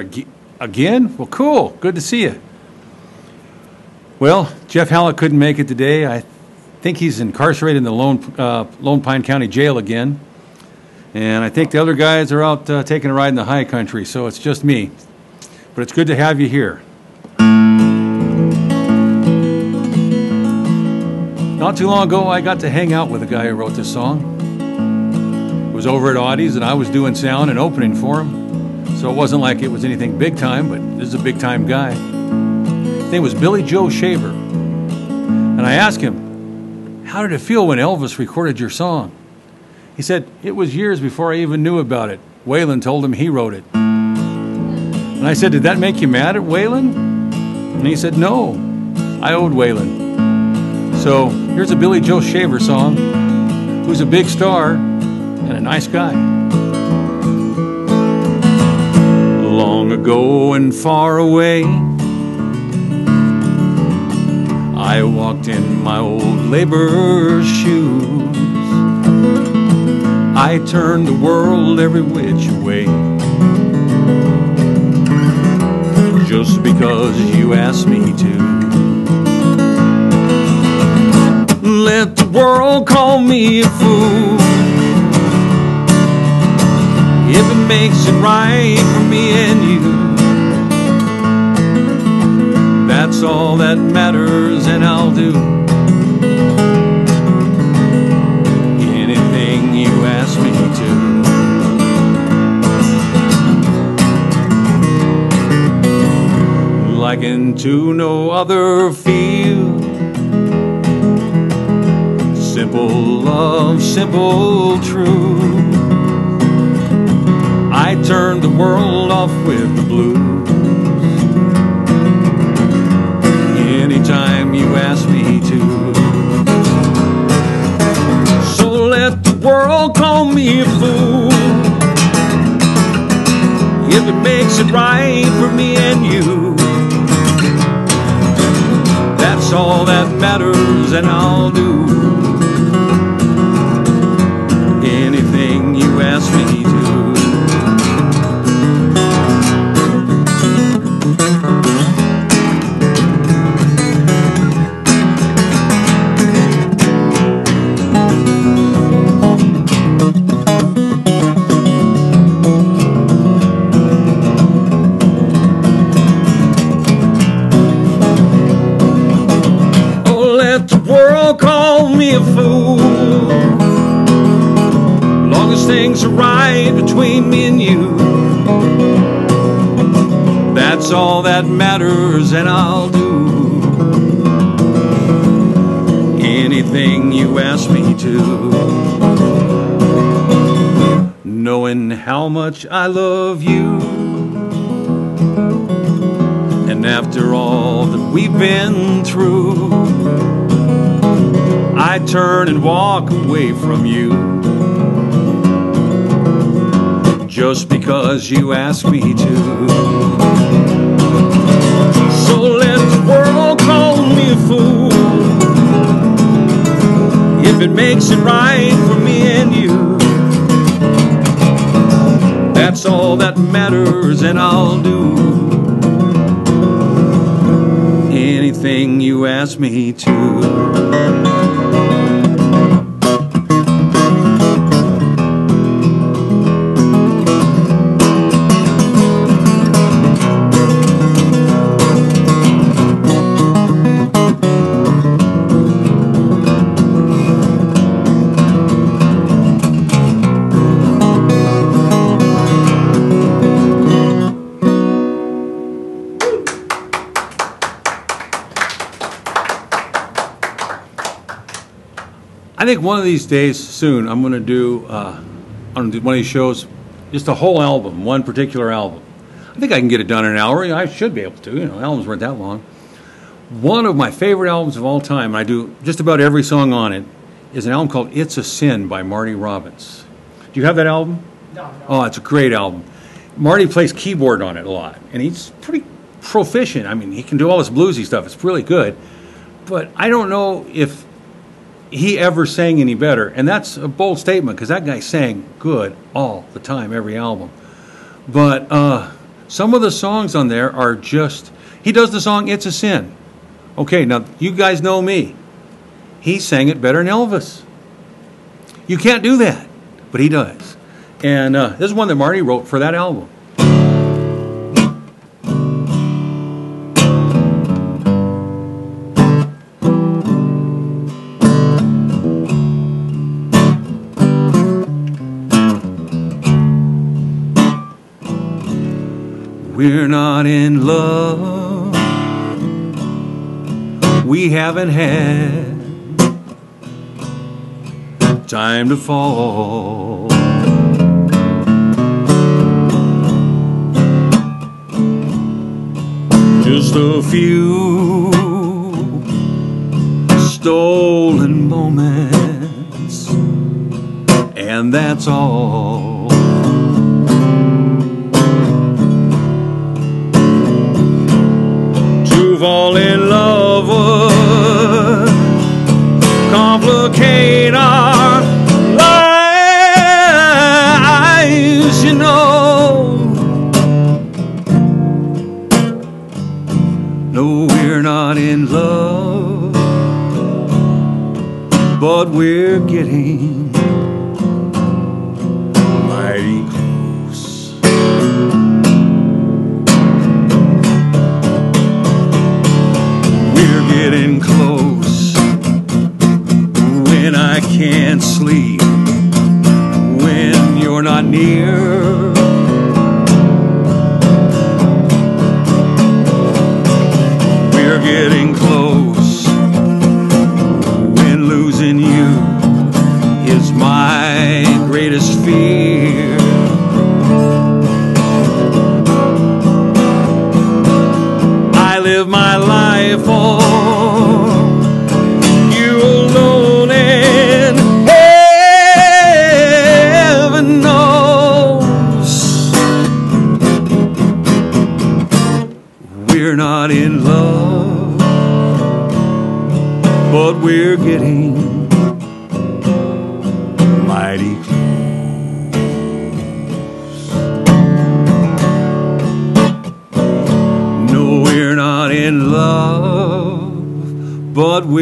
Ag- again? Well, cool. Good to see you. Well, Jeff Hallett couldn't make it today. I think he's incarcerated in the Lone, uh, Lone Pine County Jail again. And I think the other guys are out uh, taking a ride in the high country, so it's just me. But it's good to have you here. Not too long ago, I got to hang out with a guy who wrote this song. It was over at Audie's, and I was doing sound and opening for him. So it wasn't like it was anything big time, but this is a big time guy. His name was Billy Joe Shaver. And I asked him, How did it feel when Elvis recorded your song? He said, It was years before I even knew about it. Waylon told him he wrote it. And I said, Did that make you mad at Waylon? And he said, No, I owed Waylon. So here's a Billy Joe Shaver song, who's a big star and a nice guy. Long ago and far away, I walked in my old laborer's shoes. I turned the world every which way. Just because you asked me to. Let the world call me a fool. If it makes it right for me and you. That's all that matters, and I'll do anything you ask me to. Like into no other field. Simple love, simple truth. I turned the world off with the blues. Anytime you ask me to. So let the world call me a fool. If it makes it right for me and you. That's all that matters, and I'll do much I love you. And after all that we've been through, I turn and walk away from you. Just because you ask me to. So let the world call me a fool. If it makes it right for me and you. All that matters, and I'll do anything you ask me to. I think one of these days soon, I'm going to do uh, on one of these shows, just a whole album, one particular album. I think I can get it done in an hour. I should be able to. You know, albums weren't that long. One of my favorite albums of all time, and I do just about every song on it, is an album called "It's a Sin" by Marty Robbins. Do you have that album? No, no. Oh, it's a great album. Marty plays keyboard on it a lot, and he's pretty proficient. I mean, he can do all this bluesy stuff. It's really good. But I don't know if he ever sang any better. And that's a bold statement because that guy sang good all the time, every album. But uh, Some of the songs on there are just. He does the song "It's a Sin." Okay, now you guys know me. He sang it better than Elvis. You can't do that, but he does. And uh, this is one that Marty wrote for that album. We're not in love. We haven't had time to fall. Just a few stolen moments, and that's all. To fall in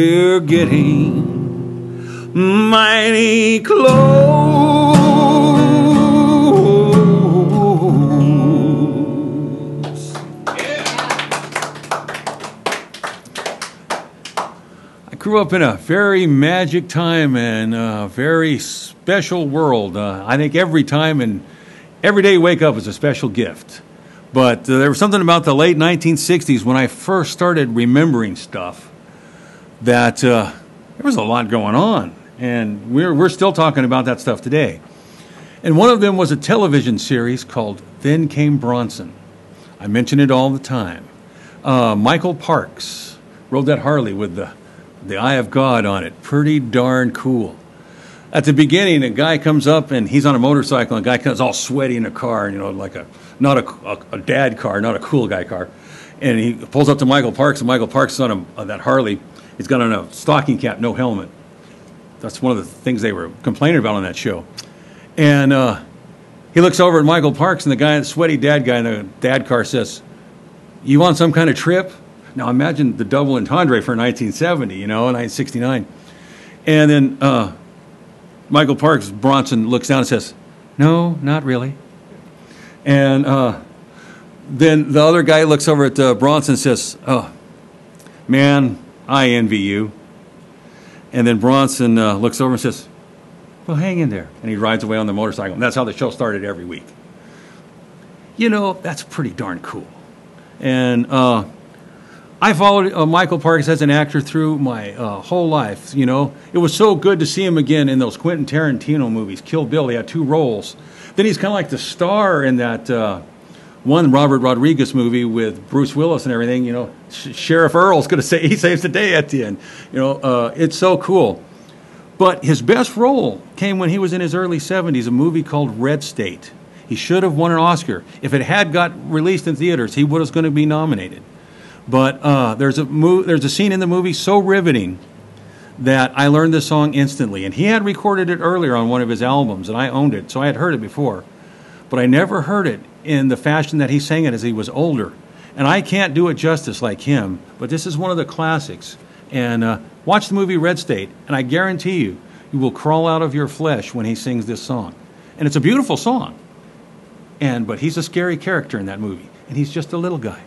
we're getting mighty close. I grew up in a very magic time and a very special world. Uh, I think every time and every day you wake up is a special gift. But uh, there was something about the late 1960s when I first started remembering stuff that uh, there was a lot going on. And we're, we're still talking about that stuff today. And one of them was a television series called Then Came Bronson. I mention it all the time. Uh, Michael Parks rode that Harley with the, the Eye of God on it. Pretty darn cool. At the beginning, a guy comes up and he's on a motorcycle, and a guy comes all sweaty in a car, you know, like a not a, a, a dad car, not a cool guy car. And he pulls up to Michael Parks, and Michael Parks is on, a, on that Harley. He's got on a stocking cap, no helmet. That's one of the things they were complaining about on that show. And uh, he looks over at Michael Parks, and the guy, the sweaty dad guy in the dad car says, You on some kind of trip? Now imagine the double entendre for 1970, you know, 1969. And then uh, Michael Parks, Bronson, looks down and says, No, not really. And uh, then the other guy looks over at uh, Bronson and says, Oh, man, I envy you. And then Bronson uh, looks over and says, Well, hang in there. And he rides away on the motorcycle. And that's how the show started every week. You know, that's pretty darn cool. And uh, I followed uh, Michael Parks as an actor through my uh, whole life. You know, it was so good to see him again in those Quentin Tarantino movies. Kill Bill, he had two roles. Then he's kind of like the star in that uh, one Robert Rodriguez movie with Bruce Willis and everything. You know, Sh- Sheriff Earl's going to say he saves the day at the end. You know, uh, it's so cool. But his best role came when he was in his early 70s, a movie called Red State. He should have won an Oscar. If it had got released in theaters, he was going to be nominated. But uh, there's a there's a scene in the movie so riveting that I learned this song instantly. And he had recorded it earlier on one of his albums, and I owned it, so I had heard it before. but I never heard it in the fashion that he sang it as he was older. And I can't do it justice like him, but this is one of the classics. And uh, watch the movie Red State, and I guarantee you, you will crawl out of your flesh when he sings this song. And it's a beautiful song. And but he's a scary character in that movie, and he's just a little guy.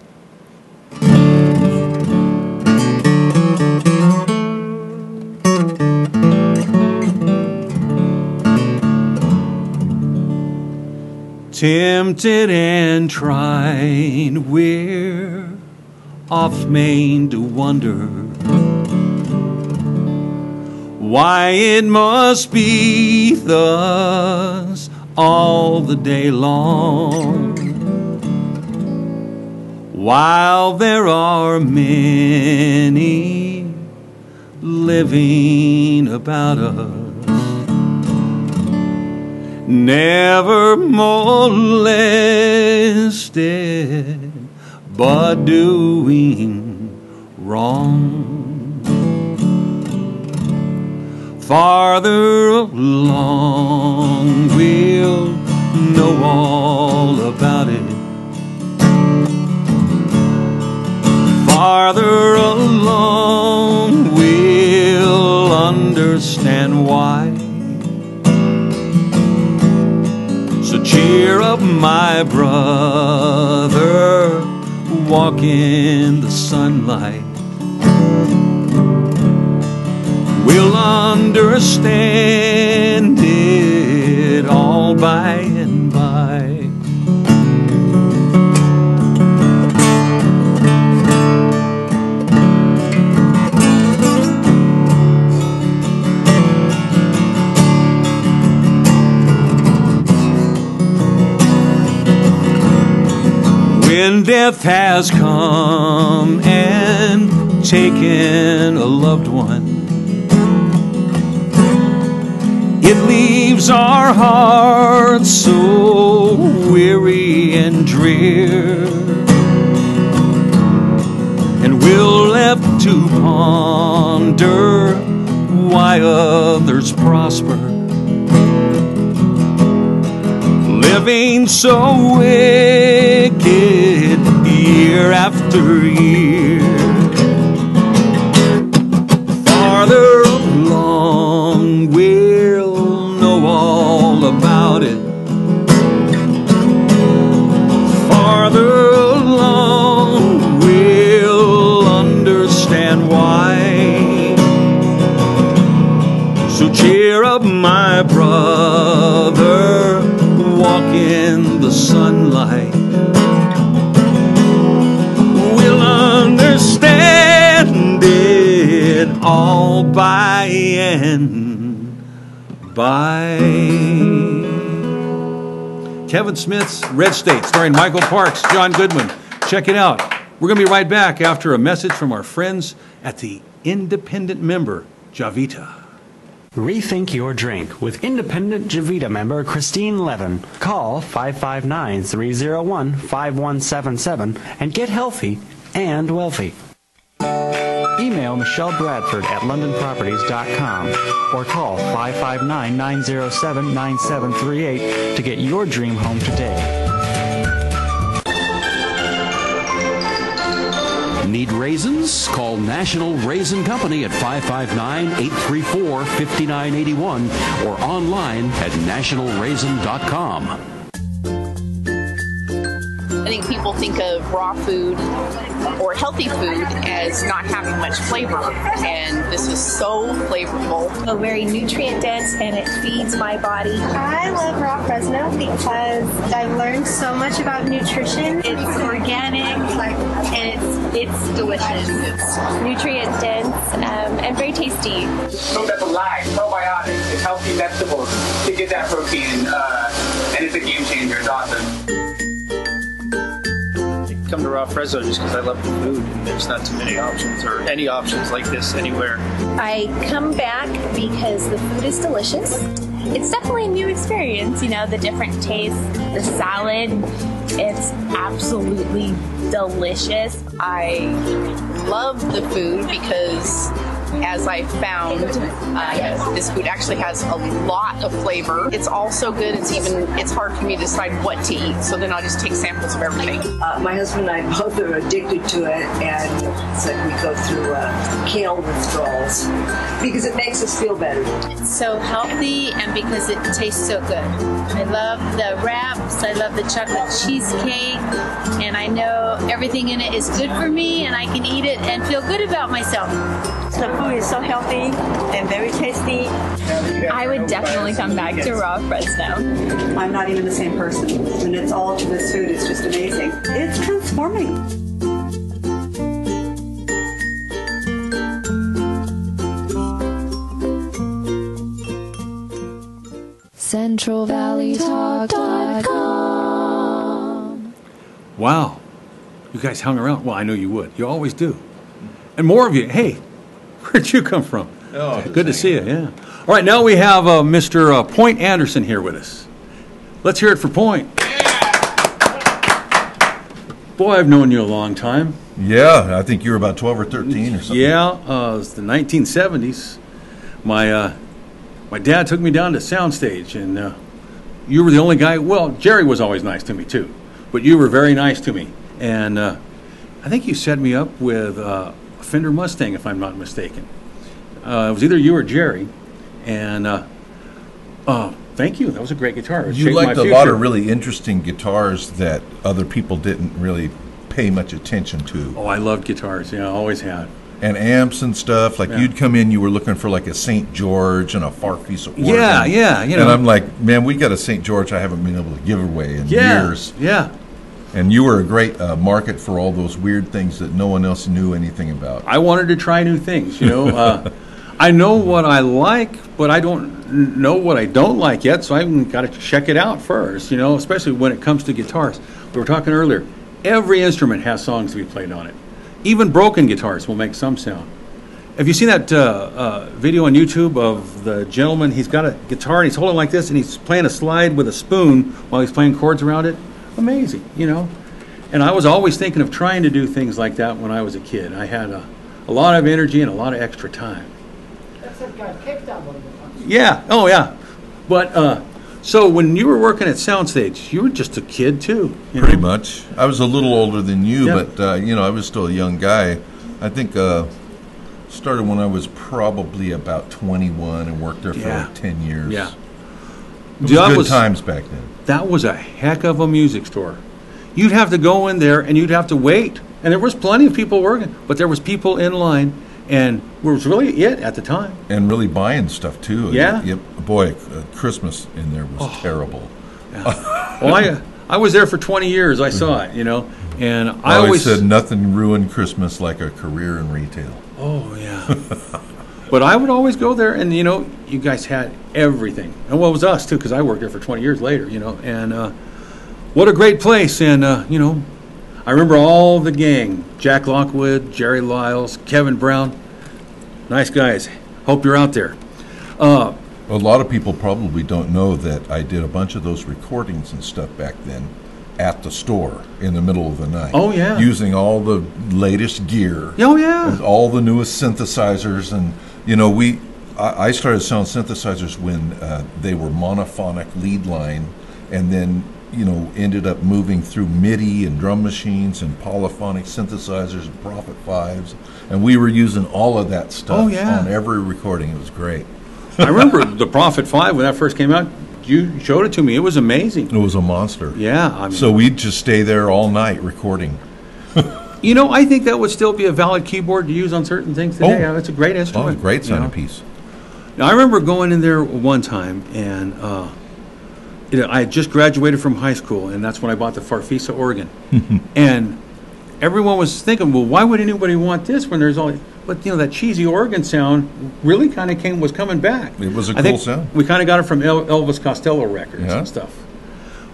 Tempted and tried, we're off Main to wonder why it must be thus all the day long. While there are many living about us never molested, but doing wrong. Farther along, we'll know all about it. Farther along, my brother, walk in the sunlight. We'll understand it all by. When death has come and taken a loved one. It leaves our hearts so weary and drear. And we're left to ponder why others prosper living so wicked year after year. In the sunlight. We'll understand it all by and by. Kevin Smith's Red State, starring Michael Parks, John Goodman. Check it out. We're going to be right back after a message from our friends at the Independent Member, Javita. Rethink your drink with independent Javita member Christine Levin. Call 559 301 5177 and get healthy and wealthy. Email Michelle Bradford at londonproperties.com or call 559 907 9738 to get your dream home today. Need raisins? Call National Raisin Company at 559-834-5981 or online at nationalraisin.com. I think people think of raw food or healthy food as not having much flavor, and this is so flavorful. So very nutrient dense, and it feeds my body. I love raw Fresno because I've learned so much about nutrition. It's organic, and it's it's delicious. It's nutrient dense um, and very tasty. Food that's alive, probiotics, it's healthy vegetables to get that protein, uh, and it's a game changer. It's awesome come to Raw Fresno just because I love the food and there's not too many options or any options like this anywhere. I come back because the food is delicious. It's definitely a new experience, you know, the different tastes, the salad, it's absolutely delicious. I love the food because as I found, uh, this food actually has a lot of flavor. It's all so good. It's even it's hard for me to decide what to eat. So then I'll just take samples of everything. Uh, my husband and I both are addicted to it, and it's like we go through uh, kale withdrawals because it makes us feel better. It's so healthy and because it tastes so good. I love the wraps, I love the chocolate cheesecake, and I know everything in it is good for me and I can eat it and feel good about myself. The food is so healthy and very tasty. I would definitely come back to Raw Fresno. I'm not even the same person. and it's all to this food, it's just amazing. It's transforming. CentralValleyTalk.com. Wow. You guys hung around. Well, I know you would. You always do. And more of you. Hey, where'd you come from? Oh, Good to see you, yeah. All right, now we have uh, Mr. Uh, Point Anderson here with us. Let's hear it for Point. Boy, I've known you a long time. Yeah, I think you were about 12 or 13 or something. Yeah, uh, it's the 1970s. My uh, my dad took me down to Soundstage, and uh, you were the only guy. Well, Jerry was always nice to me too, but you were very nice to me. And uh, I think you set me up with uh, Fender Mustang, if I'm not mistaken. Uh, it was either you or Jerry, and uh, uh, thank you. That was a great guitar. It You liked a lot of really interesting guitars that other people didn't really pay much attention to. Oh, I loved guitars. Yeah, I always had. And amps and stuff. Like Yeah. you'd come in, you were looking for like a St. George and a Farfisa organ. Yeah, yeah, you know. And I'm like, man, we got a St. George I haven't been able to give away in Yeah, years. yeah. And you were a great uh, market for all those weird things that no one else knew anything about. I wanted to try new things. You know, uh, I know what I like, but I don't know what I don't like yet. So I've got to check it out first. You know, especially when it comes to guitars. We were talking earlier. Every instrument has songs to be played on it. Even broken guitars will make some sound. Have you seen that uh, uh, video on YouTube of the gentleman? He's got a guitar and he's holding like this, and he's playing a slide with a spoon while he's playing chords around it. Amazing, you know. And I was always thinking of trying to do things like that when I was a kid. I had a, a lot of energy and a lot of extra time. Except got kicked out a little bit. Yeah. Oh, yeah. But uh, so when you were working at Soundstage, you were just a kid too. You Pretty know? much. I was a little older than you, Yeah. but uh, you know, I was still a young guy. I think uh, started when I was probably about 21 and worked there for Yeah. like 10 years. Yeah. It was That good was- times back then. That was a heck of a music store. You'd have to go in there and you'd have to wait. And there was plenty of people working, but there was people in line, and it was really it at the time. And really buying stuff too. Yeah? Yep. Boy, uh, Christmas in there was Oh. terrible. Well, I I was there for 20 years. I saw it, you know, and I, I always always said nothing ruined Christmas like a career in retail. Oh yeah. but I would always go there, and you know, you guys had everything, and it was us too, because I worked there for 20 years later, you know, and uh, what a great place, and uh, you know, I remember all the gang: Jack Lockwood, Jerry Lyles, Kevin Brown, nice guys. Hope you're out there. Uh, A lot of people probably don't know that I did a bunch of those recordings and stuff back then at the store in the middle of the night. Oh, yeah. Using all the latest gear. Oh, yeah. all the newest synthesizers. And, you know, we, I, I started selling synthesizers when uh, they were monophonic lead line and then, you know, ended up moving through MIDI and drum machines and polyphonic synthesizers and Prophet 5s. And we were using all of that stuff Oh, yeah. on every recording. It was great. I remember the Prophet Five when that first came out. You showed it to me. It was amazing. It was a monster. Yeah, I mean, So we'd just stay there all night recording. You know, I think that would still be a valid keyboard to use on certain things today. Oh. it's a great instrument. Oh, instrument. great you know. centerpiece. Now, I remember going in there one time, and uh, you know, I had just graduated from high school, and that's when I bought the Farfisa organ. and everyone was thinking, well, why would anybody want this when there's all? But you know, that cheesy organ sound really kind of came was coming back. It was a I cool think sound. We kind of got it from El- Elvis Costello records Yeah. and stuff.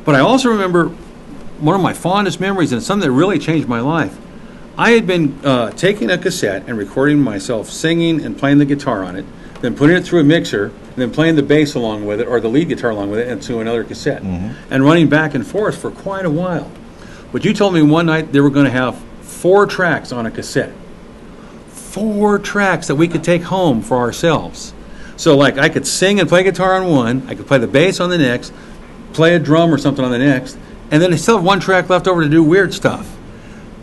But I also remember one of my fondest memories, and something that really changed my life. I had been uh, taking a cassette and recording myself singing and playing the guitar on it, then putting it through a mixer, and then playing the bass along with it, or the lead guitar along with it, into another cassette, and running back and forth for quite a while. But you told me one night they were going to have four tracks on a cassette. four tracks that we could take home for ourselves. So, like, I could sing and play guitar on one, I could play the bass on the next, play a drum or something on the next, and then I still have one track left over to do weird stuff.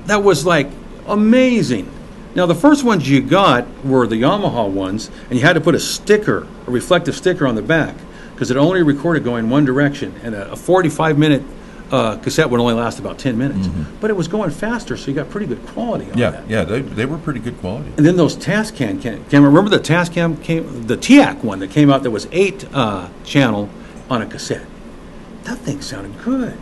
That was like amazing. Now, the first ones you got were the Yamaha ones, and you had to put a sticker, a reflective sticker on the back, because it only recorded going one direction, and a, a 45 minute uh, cassette would only last about 10 minutes. But it was going faster, so you got pretty good quality on Yeah, that. yeah, they, they were pretty good quality. And then those Tascam cam, cam remember the Tascam came, the TEAC one that came out that was eight uh, channel on a cassette. That thing sounded good.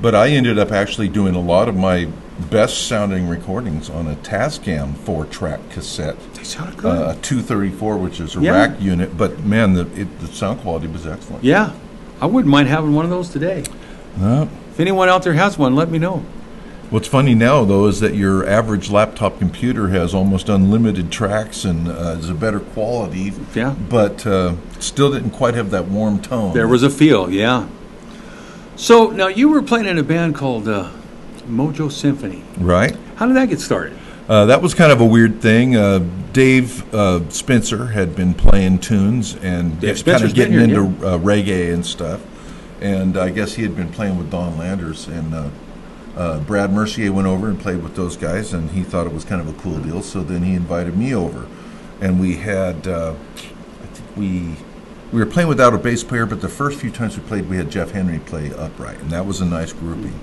But I ended up actually doing a lot of my best sounding recordings on a Tascam four track cassette. They sounded good. Uh, a 234, which is a Yeah. rack unit, but man, the, it, the sound quality was excellent. Yeah, I wouldn't mind having one of those today. If anyone out there has one, let me know. What's funny now, though, is that your average laptop computer has almost unlimited tracks and uh, is a better quality. Yeah. But uh, still didn't quite have that warm tone. There was a feel, yeah. So now you were playing in a band called uh, Mojo Symphony. Right. How did that get started? Uh, that was kind of a weird thing. Uh, Dave uh, Spencer had been playing tunes and Dave kind of getting into uh, reggae and stuff. And I guess he had been playing with Don Landers, and uh, uh, Brad Mercier went over and played with those guys, and he thought it was kind of a cool deal. So then he invited me over, and we had, uh, I think we. We were playing without a bass player, but the first few times we played, we had Jeff Henry play upright, and that was a nice grouping.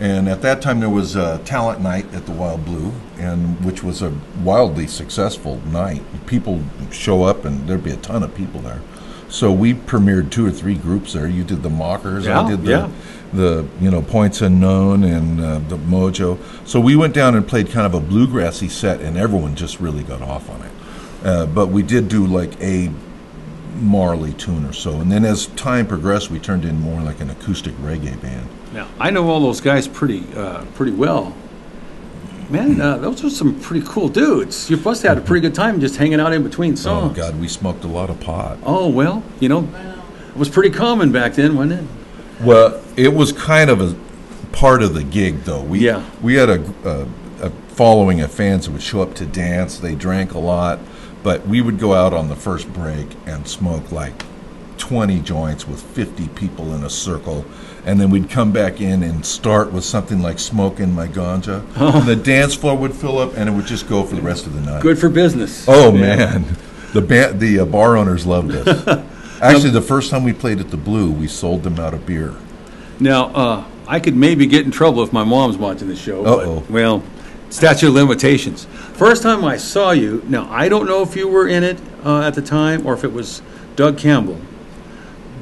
And at that time, there was a talent night at the Wild Blue, and which was a wildly successful night. People show up, and there'd be a ton of people there. So we premiered two or three groups there. You did the Mockers, Yeah, I did the, yeah. the you know Points Unknown, and uh, the Mojo. So we went down and played kind of a bluegrassy set, and everyone just really got off on it. Uh, but we did do like a Marley tune or so, and then as time progressed, we turned in more like an acoustic reggae band. Now I know all those guys pretty uh, pretty well. Man, uh, those are some pretty cool dudes. You must have had a pretty good time just hanging out in between songs. Oh. God, we smoked a lot of pot. Oh well, you know, it was pretty common back then, wasn't it? Well, it was kind of a part of the gig, though. We Yeah. we had a, a, a following of fans that would show up to dance. They drank a lot, but we would go out on the first break and smoke like twenty joints with fifty people in a circle, and then we'd come back in and start with something like "Smoking My Ganja." And the dance floor would fill up, and it would just go for the rest of the night. Good for business. Oh Yeah. man, the ba- the uh, bar owners loved us. Actually, the first time we played at the Blue, we sold them out of beer. Now, uh, I could maybe get in trouble if my mom's watching the show. Uh-oh. well, statute of limitations. First time I saw you, now I don't know if you were in it uh, at the time or if it was Doug Campbell,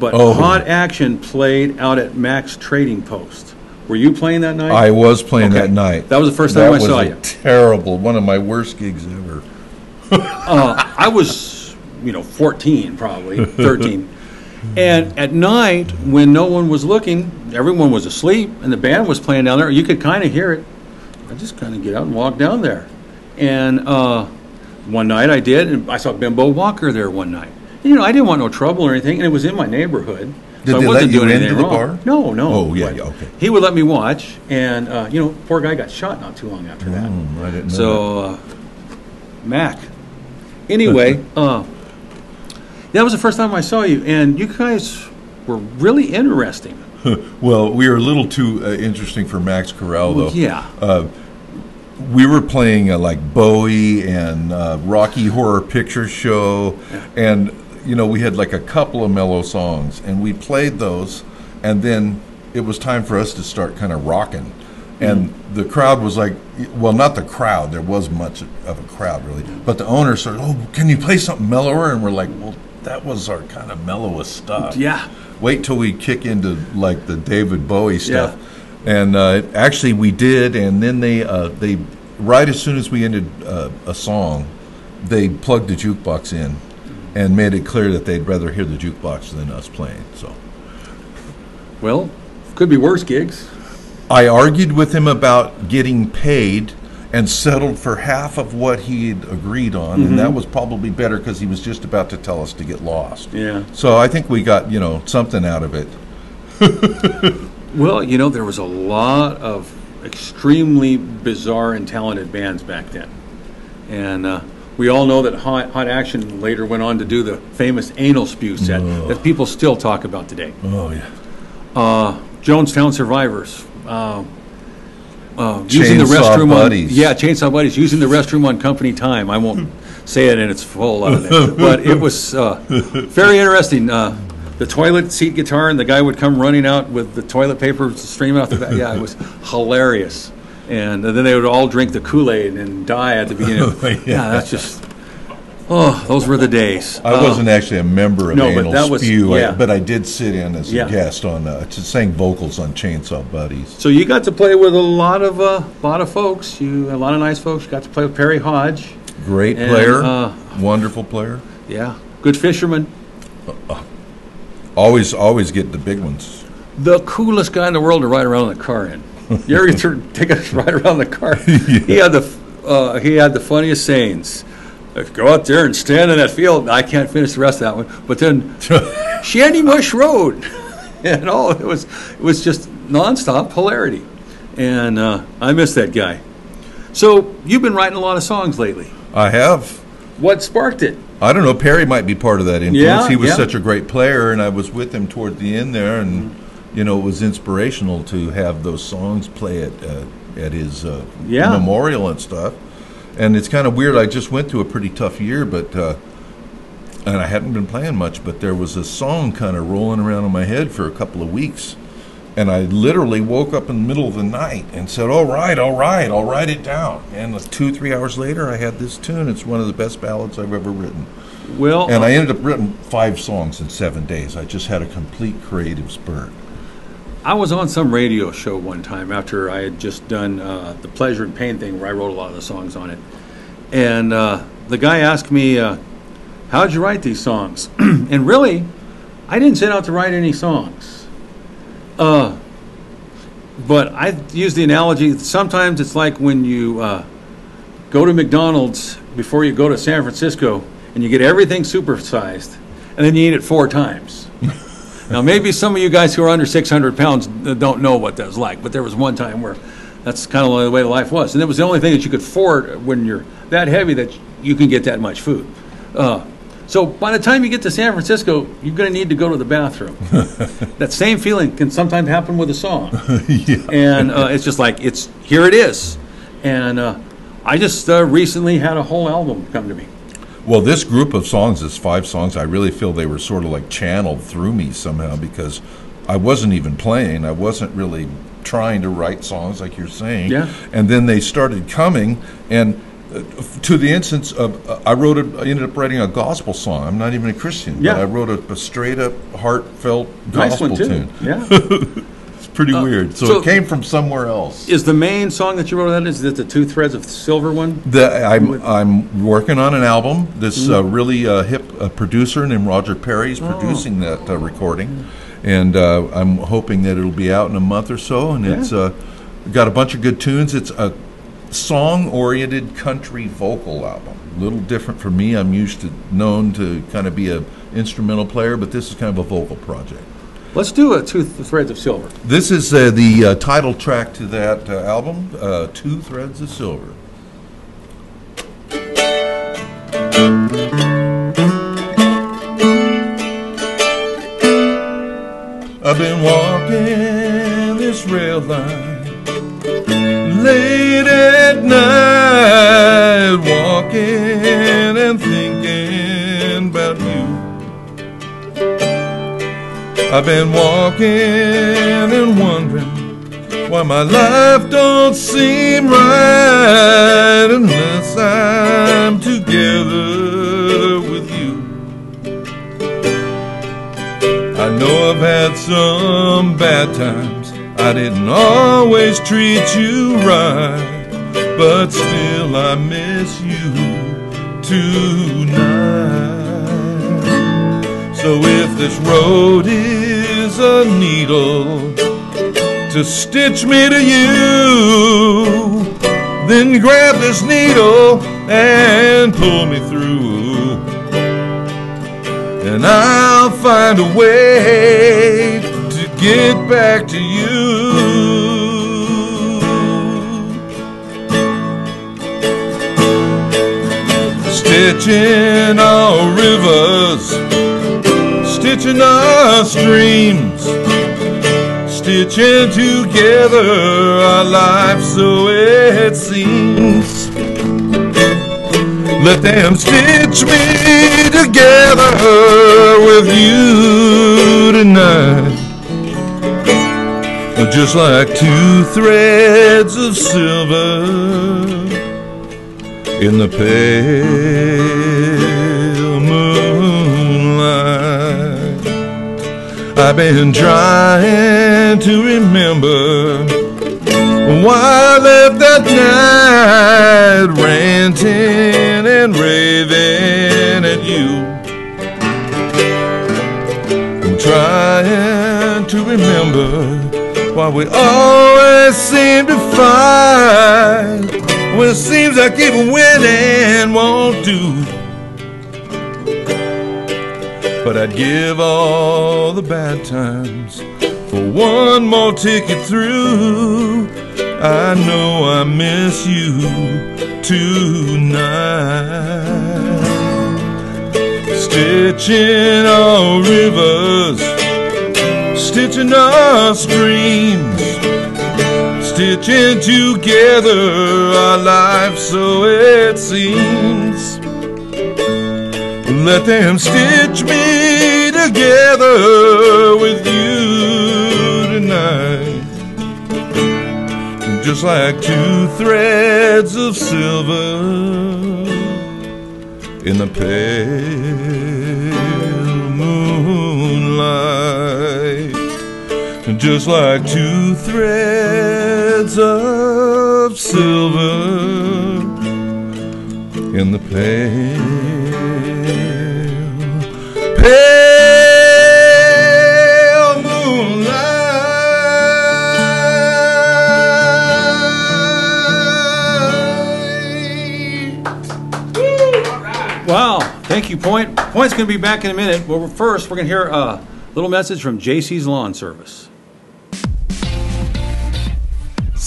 but Oh. Hot Action played out at Max Trading Post. Were you playing that night? I was playing Okay. that night. That was the first time That I was saw a you. Terrible, one of my worst gigs ever. uh, I was, you know, 14 probably, 13. and at night, when no one was looking, everyone was asleep, and the band was playing down there. You could kind of hear it. I just kind of get out and walk down there. And uh, one night I did, and I saw Bimbo Walker there one night. You know, I didn't want no trouble or anything, and it was in my neighborhood. Did so they I let wasn't you doing into the wrong. bar? No, no. Oh, yeah, yeah, okay. He would let me watch, and uh, you know, poor guy got shot not too long after that. Mm, I didn't know So, uh, Mac. Anyway, uh, that was the first time I saw you, and you guys were really interesting. well, we were a little too uh, interesting for Max Corral, though. Well, yeah. We were playing uh, like Bowie and uh, Rocky Horror Picture Show, and you know we had like a couple of mellow songs, and we played those, and then it was time for us to start kind of rocking, and the crowd was like, well, not the crowd. There was much of a crowd really, but the owner said, oh, can you play something mellower? And we're like, well, that was our kind of mellowest stuff. Yeah. Wait till we kick into like the David Bowie stuff. And uh, actually, we did, and then they uh, they right as soon as we ended uh, a song, they plugged the jukebox in, and made it clear that they'd rather hear the jukebox than us playing. So Well, could be worse gigs. I argued with him about getting paid, and settled for half of what he'd agreed on, Mhm. and that was probably better because he was just about to tell us to get lost. Yeah. So I think we got you know something out of it. Well, you know, there was a lot of extremely bizarre and talented bands back then. And uh, We all know that Hot, Hot Action later went on to do the famous anal spew set that people still talk about today. Oh, yeah. Uh, Jonestown Survivors. Uh, uh, using the restroom Buddies. on yeah, Chainsaw Buddies using the restroom on company time. I won't say it in its full, uh, but it was uh, very interesting. Uh, the toilet seat guitar and the guy would come running out with the toilet paper streaming out the back. Yeah, it was hilarious. And then they would all drink the Kool Aid and die at the beginning. Yeah. yeah. that's just. Oh, those were the days. I Uh, wasn't actually a member of no, but Anal that was- Spew, I- yeah. but I did sit in as a guest on, uh, to sang vocals on Chainsaw Buddies. So you got to play with a lot of uh, lot of folks. You a lot of nice folks. You got to play with Perry Hodge. Great And, player, uh, wonderful player. Yeah, good fisherman. Always, always get the big ones. The coolest guy in the world to ride around in the car in. You ever turn- take us ride around the car? He had the uh, he had the funniest sayings. Like, Go out there and stand in that field. I can't finish the rest of that one. But then Shandy Mush Road. and all it was it was just nonstop hilarity, and uh, I miss that guy. So you've been writing a lot of songs lately. I have. What sparked it? I don't know. Perry might be part of that influence. Yeah, he was yeah. such a great player, and I was with him toward the end there, and you know, it was inspirational to have those songs play at uh, at his uh, Yeah. memorial and stuff. And it's kind of weird. I just went through a pretty tough year, but uh, and I hadn't been playing much, but there was a song kind of rolling around in my head for a couple of weeks. And I literally woke up in the middle of the night and said, "All right, all right, I'll write it down." And two, three hours later, I had this tune. It's one of the best ballads I've ever written. Well, And I ended up writing five songs in seven days. I just had a complete creative spurt. I was on some radio show one time after I had just done uh, the Pleasure and Pain thing where I wrote a lot of the songs on it. And uh, the guy asked me, uh, How'd you write these songs? and really, I didn't set out to write any songs. Uh, but I use the analogy sometimes it's like when you uh, go to McDonald's before you go to San Francisco and you get everything supersized and then you eat it four times. Now, maybe some of you guys who are under 600 pounds don't know what that was like, but there was one time where that's kind of the way life was. And it was the only thing that you could afford when you're that heavy that you can get that much food. Uh, so by the time you get to San Francisco, you're going to need to go to the bathroom. that same feeling can sometimes happen with a song. And uh, it's just like, it's here it is. And uh, I just uh, recently had a whole album come to me. Well, this group of songs is five songs. I really feel they were sort of like channeled through me somehow because I wasn't even playing. I wasn't really trying to write songs like you're saying. Yeah. And then they started coming, and to the instance of, uh, I wrote a, I ended up writing a gospel song. I'm not even a Christian. Yeah. But I wrote a, a straight up, heartfelt Nice gospel one, too. tune. Yeah. it's pretty Uh, weird. So, so- it came from somewhere else. Is the main song that you wrote on that, is that the Two Threads of Silver one? The, I'm I'm working on an album. This uh, Mhm. really uh, hip uh, producer named Roger Perry is Oh. producing that uh, recording, and uh, I'm hoping that it'll be out in a month or so. And Yeah. it's uh, got a bunch of good tunes. It's a song-oriented country vocal album. A little different for me. I'm used to known to kind of be a instrumental player, but this is kind of a vocal project. Let's do a Two Threads of Silver. This is uh, the uh, title track to that uh, album, uh, Two Threads of Silver. I've been walking this rail line late at night, walking and thinking about you. I've been walking and wondering why my life don't seem right unless I'm together with you. I know I've had some bad times. I didn't always treat you right, but still I miss you tonight. So if this road is a needle to stitch me to you, then grab this needle and pull me through. And I'll find a way get back to you. stitching our rivers, stitching our streams, stitching together our life so it seems. Let them stitch me together with you tonight. Just like two threads of silver in the pale moonlight. I've been trying to remember why I left that night ranting and raving at you. I'm trying to remember why we always seem to fight when it seems like even winning won't do. But I'd give all the bad times for one more ticket through. I know I miss you tonight. Stitching our rivers, stitching our streams, stitching together our lives so it seems. Let them stitch me together with you tonight. Just like two threads of silver in the pale moonlight. Just like two threads of silver in the pale pale moonlight. Wow, thank you, Point. Point's going to be back in a minute. Well, first, we're going to hear a little message from JC's Lawn Service.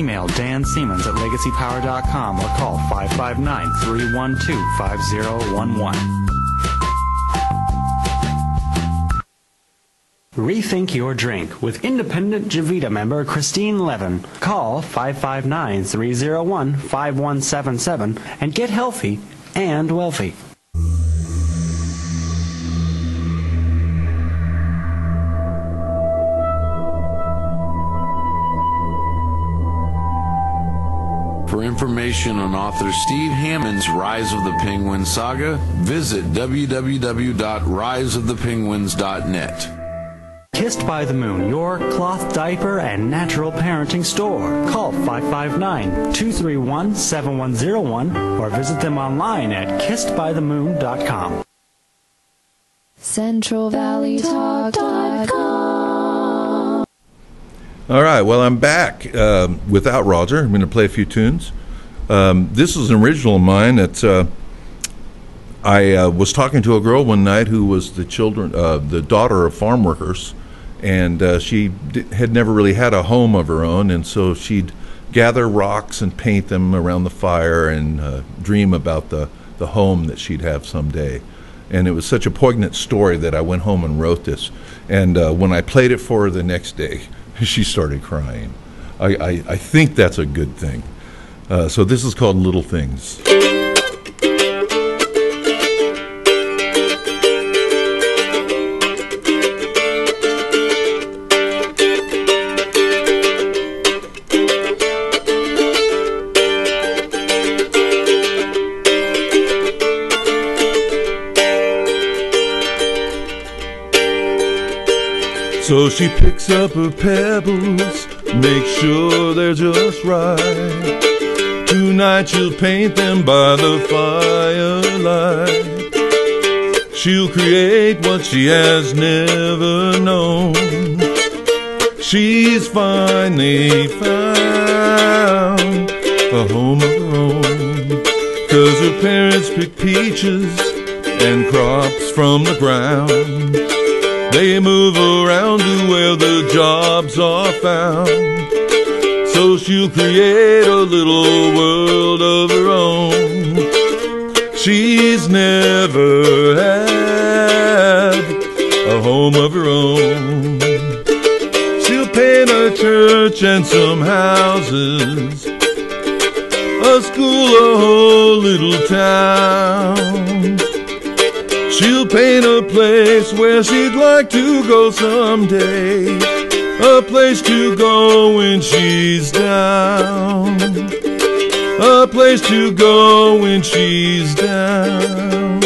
Email Dan Siemens at legacypower.com or call 559 312 5011. Rethink your drink with independent Javita member Christine Levin. Call 559 301 5177 and get healthy and wealthy. Information on author Steve Hammond's Rise of the Penguin saga, visit www.riseofthepenguins.net. Kissed by the Moon, your cloth diaper and natural parenting store. Call 559-231-7101 or visit them online at kissedbythemoon.com. CentralValleyTalk.com. All right, well, I'm back uh, without Roger. I'm going to play a few tunes. Um, this is an original of mine that uh, I uh, was talking to a girl one night who was the children, uh, the daughter of farm workers, and uh, she d- had never really had a home of her own, and so she'd gather rocks and paint them around the fire and uh, dream about the, the home that she'd have someday. And it was such a poignant story that I went home and wrote this. And uh, when I played it for her the next day, she started crying. I, I, I think that's a good thing. Uh, so this is called Little Things. So she picks up her pebbles, make sure they're just right. Tonight she'll paint them by the firelight. She'll create what she has never known. She's finally found a home of her own. Cause her parents pick peaches and crops from the ground. They move around to where the jobs are found. So she'll create a little world of her own. She's never had a home of her own. She'll paint a church and some houses, a school, a whole little town. She'll paint a place where she'd like to go someday. A place to go when she's down. A place to go when she's down.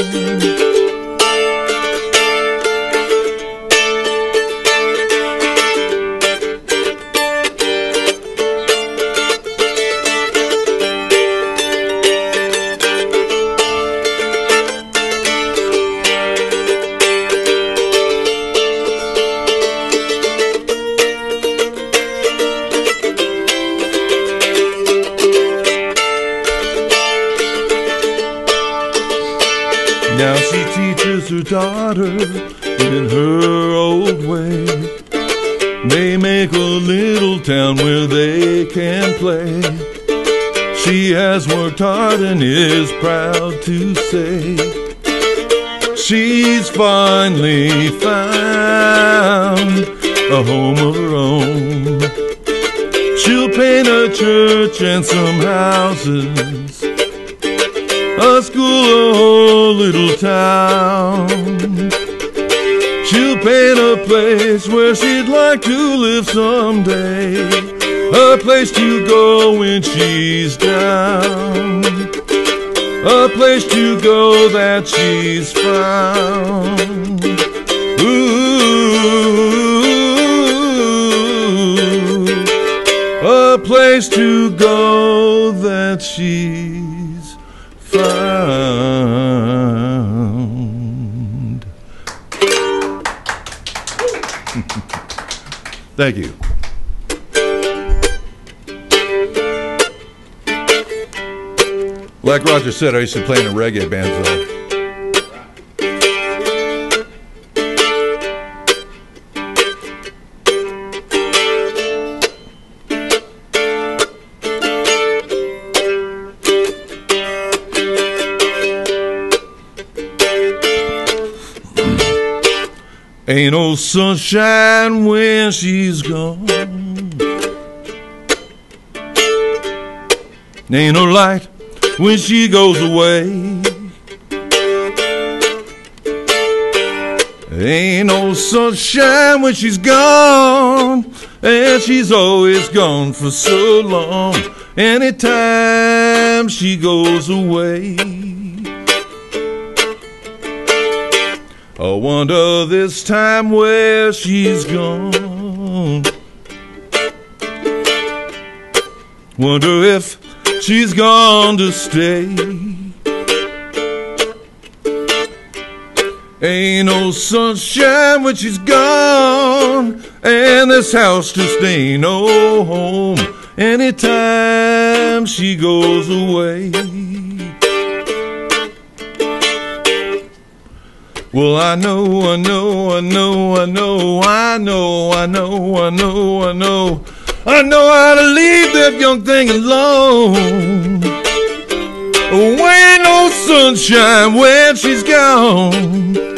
Has worked hard and is proud to say she's finally Thank you. Like Roger said, I used to play in a reggae band, so. Ain't no sunshine when she's gone. Ain't no light when she goes away. Ain't no sunshine when she's gone, and she's always gone for so long. Anytime she goes away, I wonder this time where she's gone. Wonder if she's gone to stay. Ain't no sunshine when she's gone, and this house just ain't no home anytime she goes away. Well, I know, I know, I know, I know, I know, I know, I know, I know, I know how to leave that young thing alone. Ain't no sunshine when she's gone.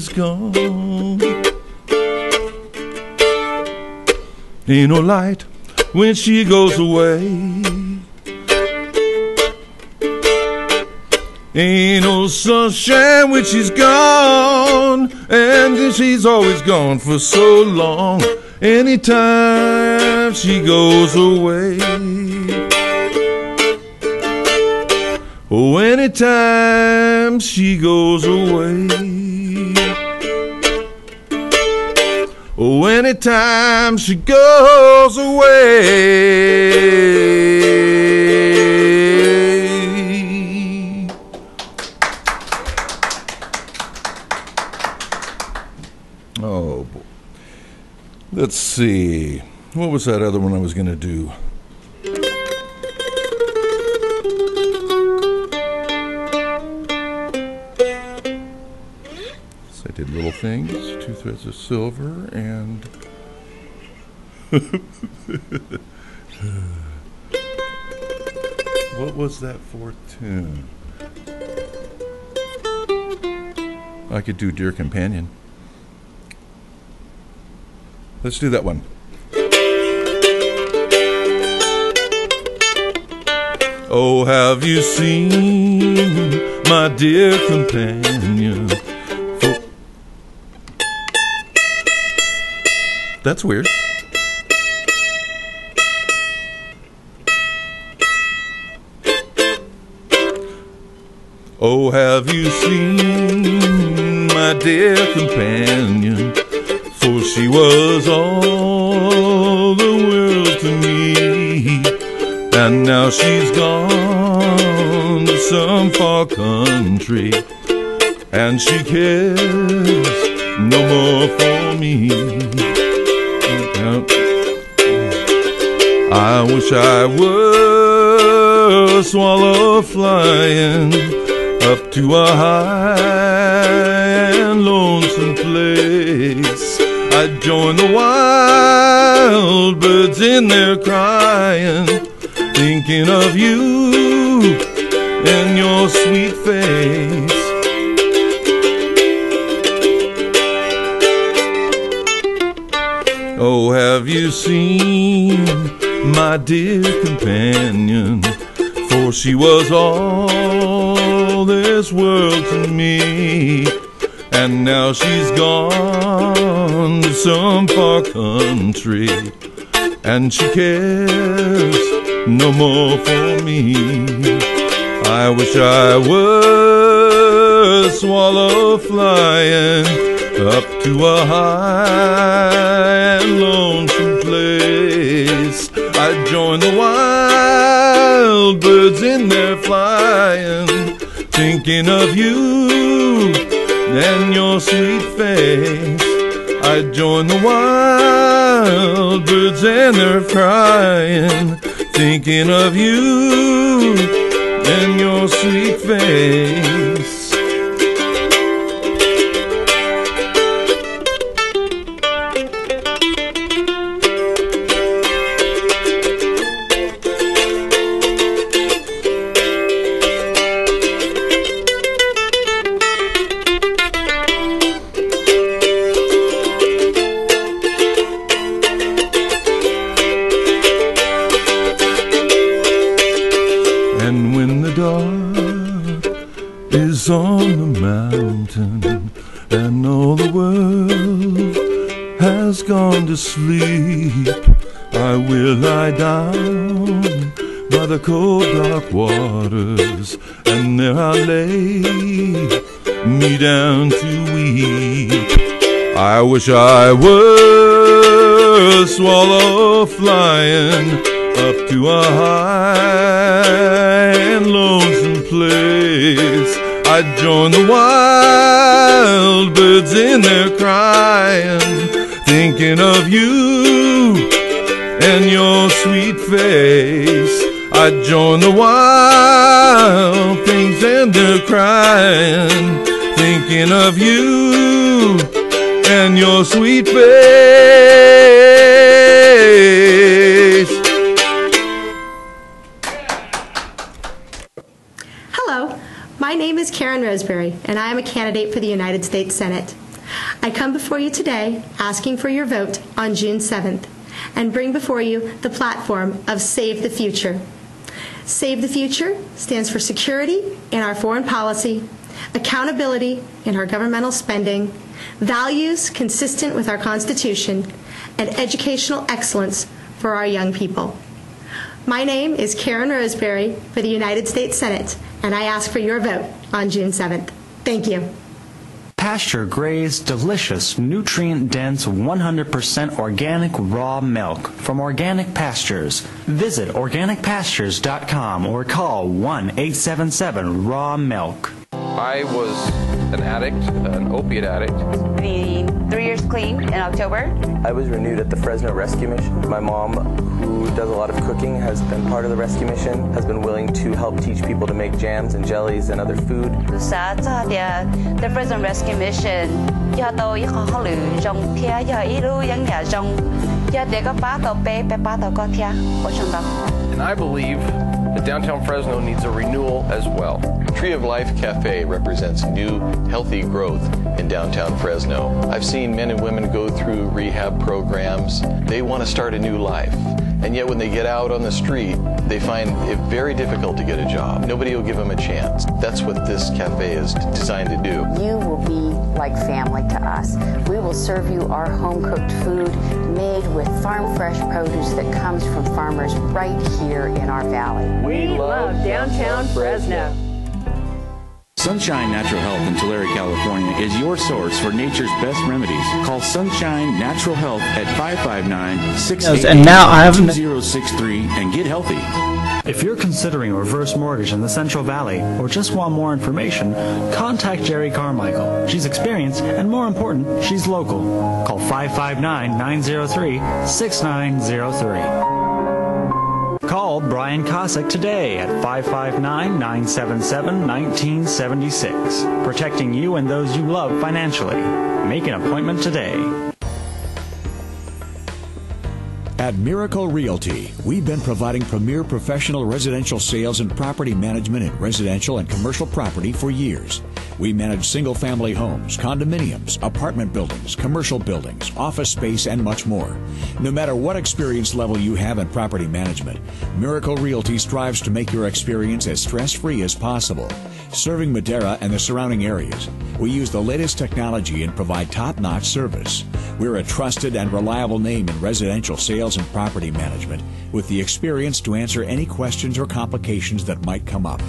She's gone. Ain't no light when she goes away. Ain't no sunshine when she's gone, and then she's always gone for so long. Anytime she goes away. Oh, anytime Oh, anytime she goes away. Oh, boy. Let's see. What was that other one I was going to do? Did little things, two threads of silver, and what was that fourth tune? I could do Dear Companion. Let's do that one. Oh, have you seen my dear companion? That's weird. Oh, have you seen my dear companion? For she was all the world to me. And now she's gone to some far country. And she cares no more for me. I wish I were a swallow flying up to a high and lonesome place. I'd join the wild birds in their crying, thinking of you and your sweet face. Oh, have you seen my dear companion? For she was all this world to me. And now she's gone to some far country. And she cares no more for me. I wish I were a swallow flying up to a high and lonesome place. I'd join the wild birds in their flying, thinking of you and your sweet face. I'd join the wild birds and they're crying, thinking of you and your sweet face. I will lie down by the cold dark waters and there I'll lay me down to weep. I wish I were a swallow flying up to a high and lonesome place. I'd join the wild birds in their crying, thinking of you and your sweet face. I join the wild things and they're crying, thinking of you and your sweet face. Hello, my name is Karen Roseberry, and I am a candidate for the United States Senate. I come before you today asking for your vote on June 7th and bring before you the platform of Save the Future. Save the Future stands for security in our foreign policy, accountability in our governmental spending, values consistent with our Constitution, and educational excellence for our young people. My name is Karen Roseberry for the United States Senate, and I ask for your vote on June 7th. Thank you. Pasture grazed, delicious, nutrient dense, 100% organic raw milk from Organic Pastures. Visit organicpastures.com or call 1 877 Raw Milk. I was an addict, an opiate addict. The three years clean in October. I was renewed at the Fresno Rescue Mission. My mom, who does a lot of cooking, has been part of the rescue mission, has been willing to help teach people to make jams and jellies and other food. The Fresno Rescue Mission. And I believe that downtown Fresno needs a renewal as well. Tree of Life Cafe represents new, healthy growth in downtown Fresno. I've seen men and women go through rehab programs. They want to start a new life. And yet, when they get out on the street, they find it very difficult to get a job. Nobody will give them a chance. That's what this cafe is designed to do. You will be like family to us. We will serve you our home cooked food made with farm fresh produce that comes from farmers right here in our valley. We love downtown Fresno. Sunshine Natural Health in Tulare, California is your source for nature's best remedies. Call Sunshine Natural Health at 559 And now I have- 2063 and get healthy. If you're considering a reverse mortgage in the Central Valley or just want more information, contact Jerry Carmichael. She's experienced and more important, she's local. Call 559 903 6903. Call Brian Cossack today at 559 977 1976. Protecting you and those you love financially. Make an appointment today. At Miracle Realty, we've been providing premier professional residential sales and property management in residential and commercial property for years. We manage single family homes, condominiums, apartment buildings, commercial buildings, office space, and much more. No matter what experience level you have in property management, Miracle Realty strives to make your experience as stress free as possible. Serving Madera and the surrounding areas, we use the latest technology and provide top notch service. We're a trusted and reliable name in residential sales and property management with the experience to answer any questions or complications that might come up.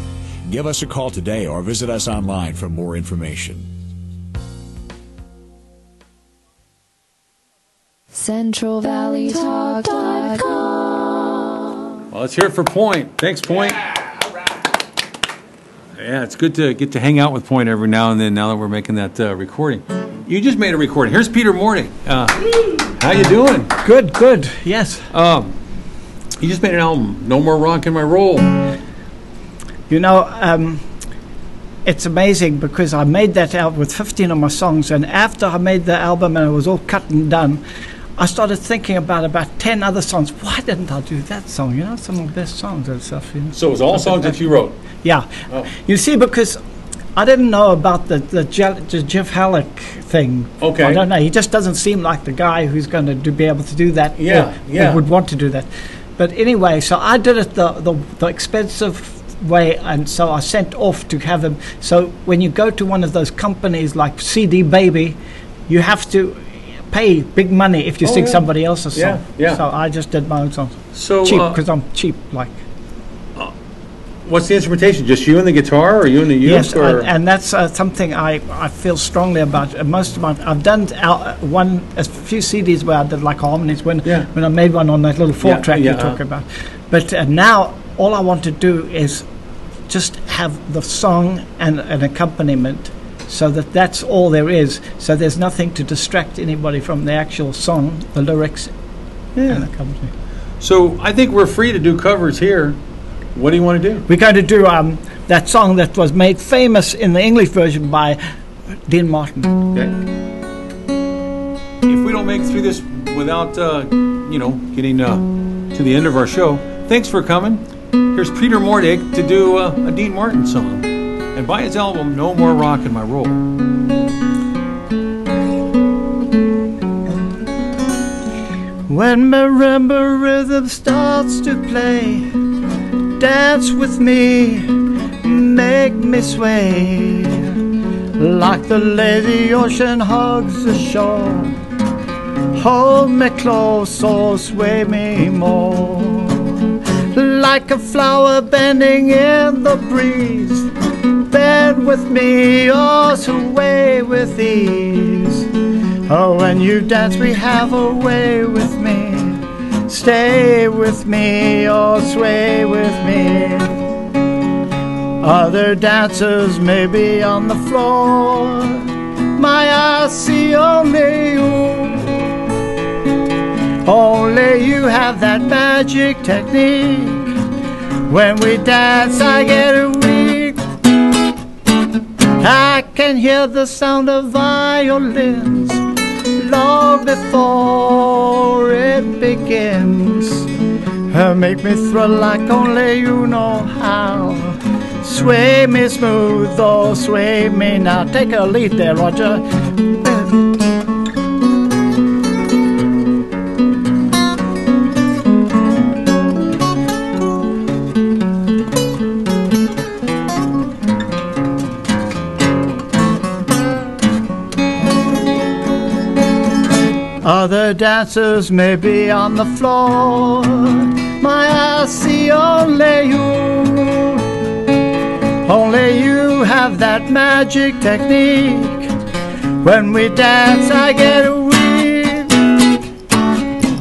Give us a call today or visit us online for more information. CentralValleyTalk.com. Well, let's hear it for Point. Thanks, Point. Yeah, it's good to get to hang out with Point every now and then. Now that we're making that uh, recording, you just made a recording. Here's Peter Morning. Uh, how you doing? Good, good. Yes. Um, you just made an album, No More Rock in My Roll. You know, um, it's amazing because I made that album with 15 of my songs, and after I made the album and it was all cut and done, I started thinking about about 10 other songs. Why didn't I do that song? You know, some of the best songs and stuff. You know? So it was all songs that you wrote? Yeah. Oh. You see, because I didn't know about the, the, Je- the Jeff Halleck thing. Okay. I don't know. He just doesn't seem like the guy who's going to do, be able to do that. Yeah, yeah. would want to do that. But anyway, so I did it the, the, the expensive way, and so I sent off to have him. So when you go to one of those companies like CD Baby, you have to pay big money if you Oh, sing yeah. somebody else's Yeah, song. yeah. So I just did my own songs. So, cheap uh, because I'm cheap, like. What's the instrumentation? Just you and the guitar, or you and the youth? Yes, or? and, and that's uh, something I, I feel strongly about. Uh, most of my I've done out, one a few CDs where I did like harmonies when when I made one on that little four Yeah, track yeah, you're talking uh. about. But uh, now all I want to do is just have the song and an accompaniment, so that that's all there is. So there's nothing to distract anybody from the actual song, the lyrics, and the accompaniment. So I think we're free to do covers here. What do you want to do? We're going to do um, that song that was made famous in the English version by Dean Martin. Okay. If we don't make it through this without, uh, you know, getting uh, to the end of our show, thanks for coming. Here's Peter Mordick to do uh, a Dean Martin song, and by his album No More Rock in My Roll. When my marimba rhythm starts to play, dance with me, make me sway. Like the lazy ocean hugs the shore, hold me close, so sway me more. Like a flower bending in the breeze, bend with me, oh, or sway with ease. Oh, when you dance, we have a way with me. Stay with me or sway with me. Other dancers may be on the floor. My eyes see only you. Only you have that magic technique. When we dance, I get weak. I can hear the sound of violins long before it begins. Make me thrill like only you know how. Sway me smooth or sway me now. Take a lead there, Roger. Other dancers may be on the floor. My eyes see only you. Only you have that magic technique. When we dance, I get weak.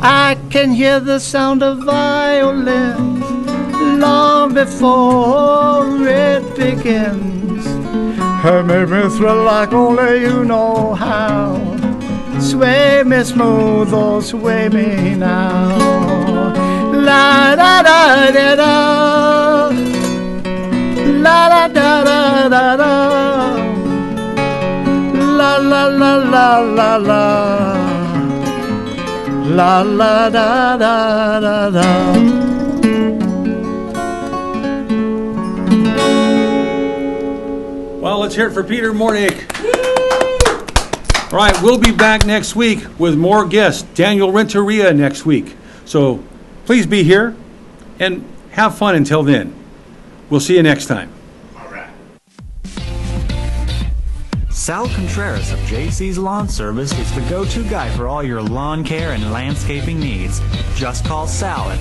I can hear the sound of violins long before it begins. Her make me thrill like only you know how. Sway me smooth or sway me now. La da da da da. La da da da da da. La la la la la la. La la da da da da. Well, let's hear it for Peter Mordick. All right, we'll be back next week with more guests. Daniel Renteria next week. So please be here and have fun until then. We'll see you next time. Sal Contreras of JC's Lawn Service is the go-to guy for all your lawn care and landscaping needs. Just call Sal at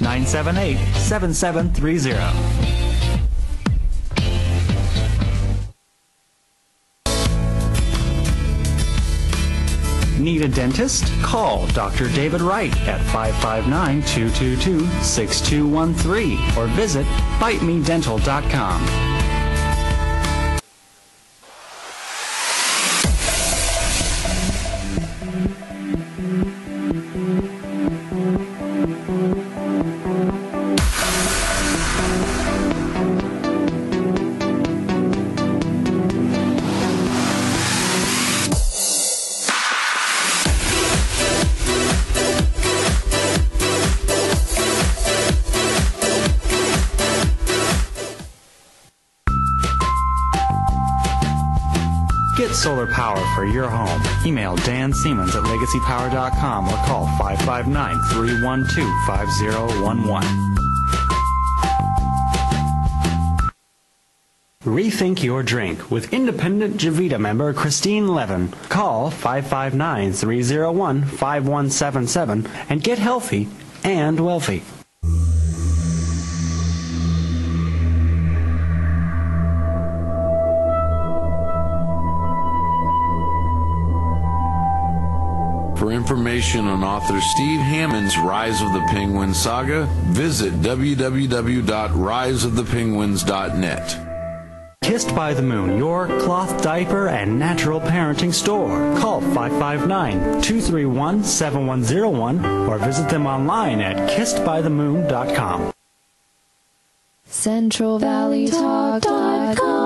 559-978-7730. Need a dentist? Call Dr. David Wright at 559 222 6213 or visit bitemedental.com. Email Dan Siemens at legacypower.com or call 559 312 5011. Rethink your drink with independent Javita member Christine Levin. Call 559 301 5177 and get healthy and wealthy. Information on author Steve Hammond's Rise of the Penguin saga, visit www.riseofthepenguins.net. Kissed by the Moon, your cloth diaper and natural parenting store. Call 559-231-7101 or visit them online at kissedbythemoon.com. CentralValleyTalk.com.